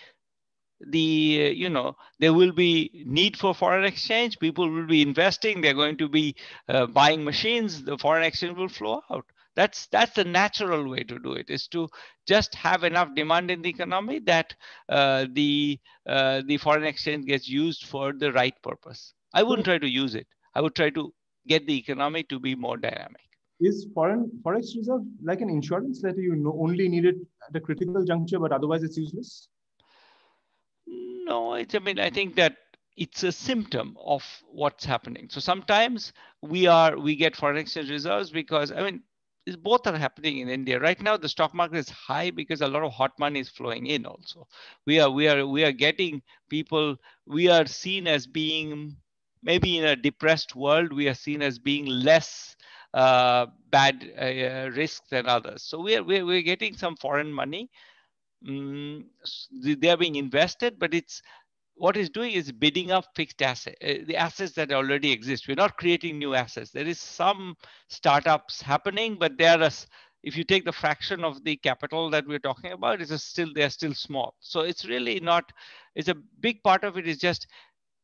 the you know there will be need for foreign exchange. People will be investing. They're going to be uh, buying machines. The foreign exchange will flow out. That's that's the natural way to do it is to just have enough demand in the economy that uh, the uh, the foreign exchange gets used for the right purpose. I wouldn't try to use it i would try to get the economy to be more dynamic is foreign forex reserve like an insurance that you know, only need it at a critical juncture but otherwise it's useless no, it's, I mean, I think that it's a symptom of what's happening. So sometimes we are, we get foreign exchange reserves because, I mean, both are happening in India right now. The stock market is high because a lot of hot money is flowing in. Also, we are we are we are getting people. We are seen as being maybe in a depressed world. We are seen as being less uh, bad uh, risk than others. So we are we are, we're getting some foreign money mm, they are being invested, but it's what it's doing is bidding up fixed asset, uh, the assets that already exist. We're not creating new assets. There is some startups happening, but they are if you take the fraction of the capital that we're talking about, it's still they're still small. So it's really not. It's a big part of it is just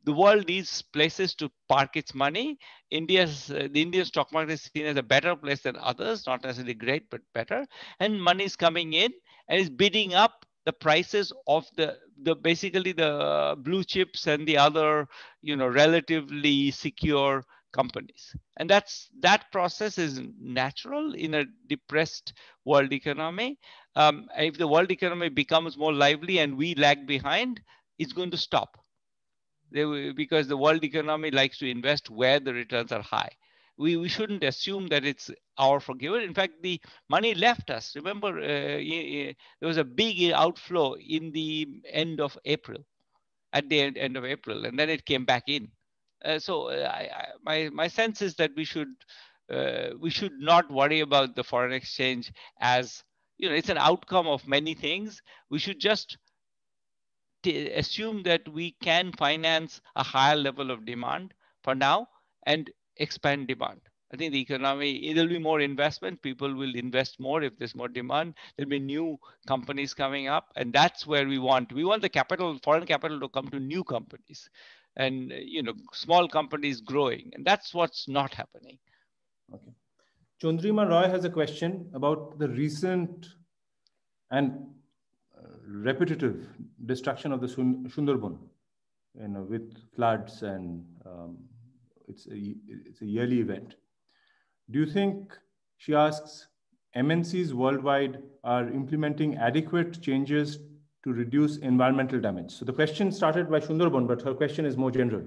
the world needs places to park its money. India's uh, the Indian stock market is seen as a better place than others, not necessarily great, but better. And money is coming in and is bidding up the prices of the the basically the blue chips and the other you know relatively secure companies and that's that process is natural in a depressed world economy um, if the world economy becomes more lively and we lag behind it's going to stop they, because the world economy likes to invest where the returns are high we, we shouldn't assume that it's our forgiven. In fact, the money left us. Remember, uh, there was a big outflow in the end of April, at the end, end of April, and then it came back in. Uh, so uh, I, I, my my sense is that we should uh, we should not worry about the foreign exchange as you know it's an outcome of many things. We should just assume that we can finance a higher level of demand for now and expand demand. I think the economy, there'll be more investment. People will invest more if there's more demand. There'll be new companies coming up. And that's where we want. We want the capital, foreign capital to come to new companies and, you know, small companies growing. And that's what's not happening. Okay. Chandrima Roy has a question about the recent and repetitive destruction of the Sundarban, you know, with floods and um, it's a, it's a yearly event. Do you think, she asks, MNCs worldwide are implementing adequate changes to reduce environmental damage? So the question started by Sundarban, but her question is more general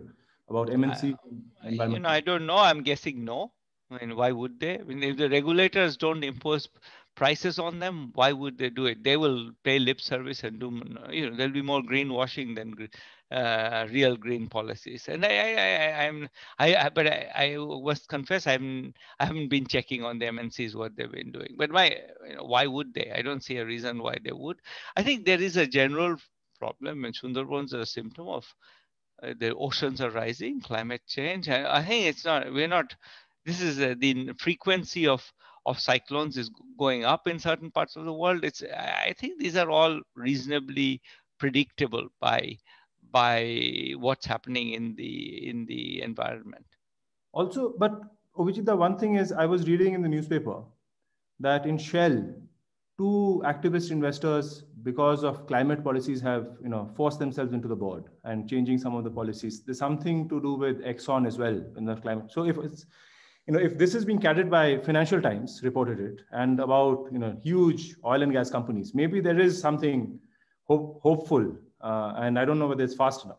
about MNC. I, you know, I don't know. I'm guessing no. I mean, why would they? I mean, if the regulators don't impose prices on them, why would they do it? They will pay lip service and do, you know, there'll be more greenwashing than uh, real green policies. And I, I, I, am I, I, but I, I must confess, I'm, I haven't been checking on the MNCs what they've been doing. But why, you know, why would they? I don't see a reason why they would. I think there is a general problem, and Sundarbans are a symptom of uh, the oceans are rising, climate change. I, I think it's not. We're not. This is uh, the frequency of of cyclones is going up in certain parts of the world. It's I think these are all reasonably predictable by by what's happening in the in the environment. Also, but the one thing is I was reading in the newspaper that in Shell, two activist investors, because of climate policies, have you know forced themselves into the board and changing some of the policies. There's something to do with Exxon as well in the climate. So if it's you know, if this has been carried by Financial Times, reported it, and about you know huge oil and gas companies, maybe there is something hope, hopeful, uh, and I don't know whether it's fast enough.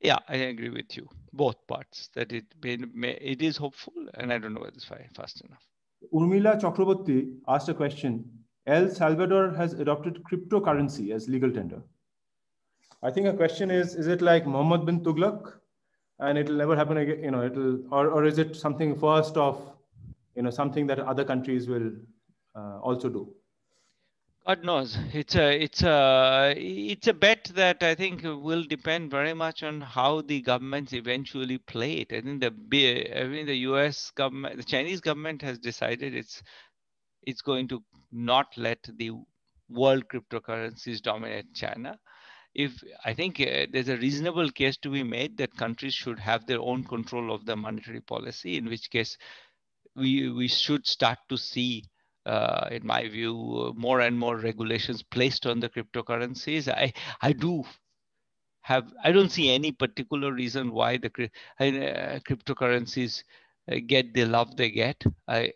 Yeah, I agree with you. Both parts that it may, it is hopeful, and I don't know whether it's fast enough. Urmila Chakraborty asked a question. El Salvador has adopted cryptocurrency as legal tender. I think a question is: Is it like Mohammed bin Tughlaq, and it'll never happen again you know it'll or, or is it something first of you know something that other countries will uh, also do God knows. It's a it's a it's a bet that I think will depend very much on how the governments eventually play it. I think the I mean the U.S. government, the Chinese government has decided it's it's going to not let the world cryptocurrencies dominate China if I think uh, there's a reasonable case to be made that countries should have their own control of the monetary policy, in which case we, we should start to see, uh, in my view, more and more regulations placed on the cryptocurrencies. I, I do have, I don't see any particular reason why the uh, cryptocurrencies uh, get the love they get. I,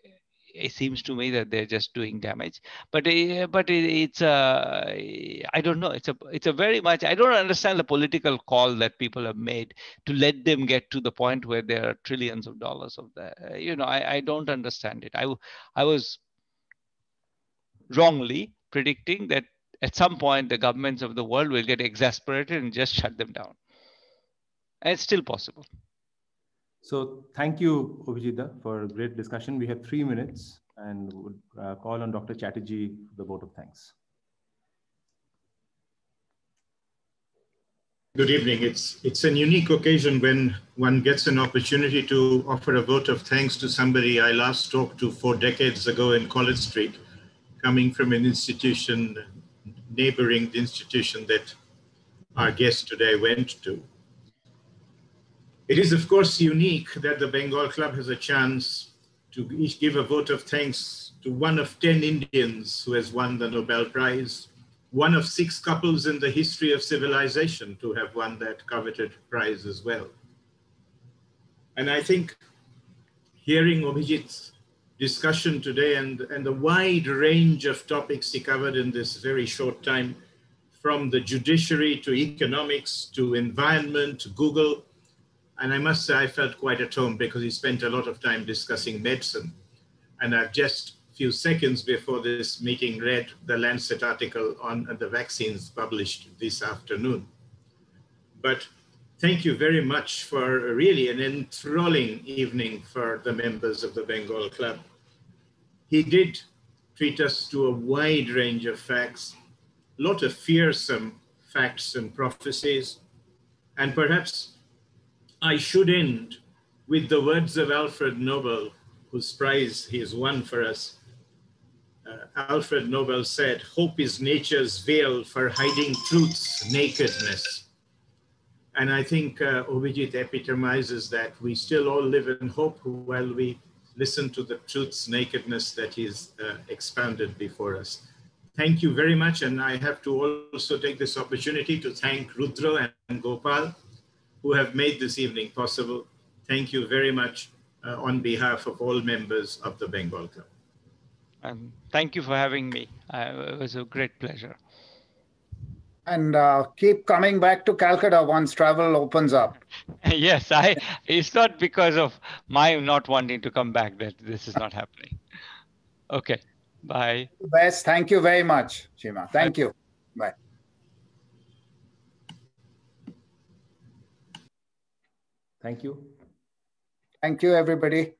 it seems to me that they're just doing damage. But uh, but it, it's a i don't know. It's a it's a very much i don't understand the political call that people have made to let them get to the point where there are trillions of dollars of that uh, you know I, I don't understand it. I i was wrongly predicting that at some point the governments of the world will get exasperated and just shut them down. And it's still possible so thank you, Abhijita, for a great discussion. We have three minutes and would uh, call on Dr. Chatterjee for the vote of thanks. Good evening. It's, it's an unique occasion when one gets an opportunity to offer a vote of thanks to somebody I last talked to four decades ago in College Street, coming from an institution neighboring the institution that our guest today went to. It is, of course, unique that the Bengal Club has a chance to each give a vote of thanks to one of 10 Indians who has won the Nobel Prize, one of six couples in the history of civilization to have won that coveted prize as well. And I think hearing Abhijit's discussion today and, and the wide range of topics he covered in this very short time, from the judiciary to economics to environment to Google, And I must say, I felt quite at home because he spent a lot of time discussing medicine. And I've just a few seconds before this meeting read the Lancet article on the vaccines published this afternoon. But thank you very much for really an enthralling evening for the members of the Bengal Club. He did treat us to a wide range of facts, a lot of fearsome facts and prophecies. And perhaps I should end with the words of Alfred Nobel, whose prize he has won for us. Uh, Alfred Nobel said, Hope is nature's veil for hiding truth's nakedness. And I think uh, Abhijit epitomizes that. We still all live in hope while we listen to the truth's nakedness that is uh, expounded before us. Thank you very much. And I have to also take this opportunity to thank Rudra and Gopal, who have made this evening possible. Thank you very much uh, on behalf of all members of the Bengal Club. And thank you for having me. Uh, it was a great pleasure. And uh, keep coming back to Calcutta once travel opens up. yes, I. It's not because of my not wanting to come back that this is not happening. Okay, bye. Best. Thank you very much, Shima. Thank you. Bye. Thank you. Thank you, everybody.